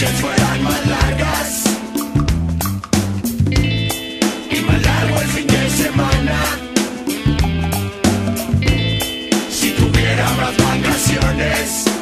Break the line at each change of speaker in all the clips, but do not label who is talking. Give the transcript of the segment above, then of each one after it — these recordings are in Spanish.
noches fueran más largas y más largo el fin de semana. Si tuviera más vacaciones.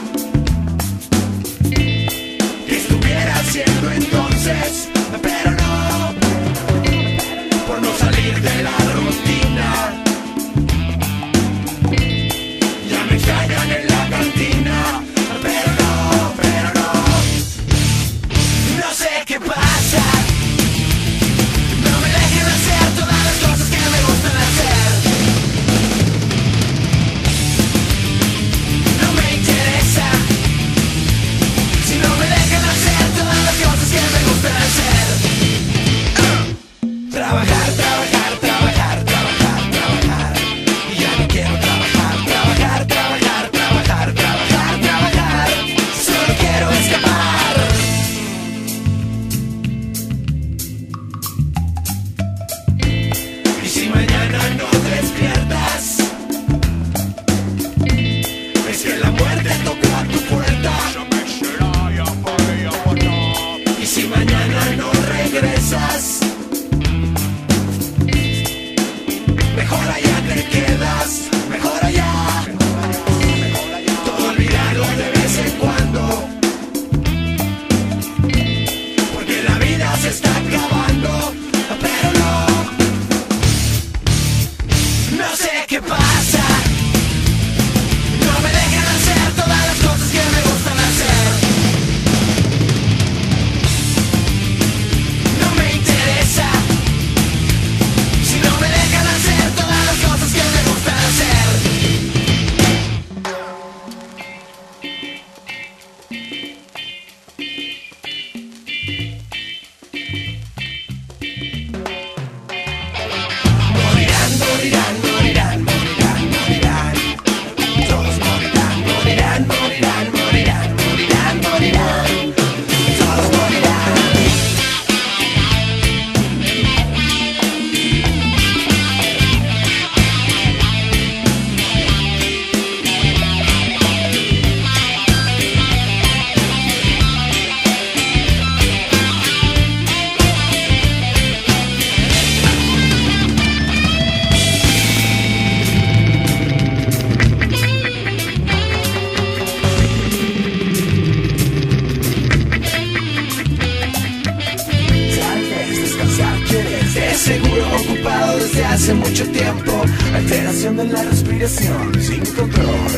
desde hace mucho tiempo. Alteración de la respiración sin control.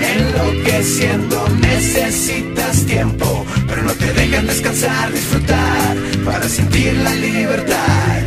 Enloqueciendo necesitas tiempo, pero no te dejan descansar, disfrutar para sentir la libertad.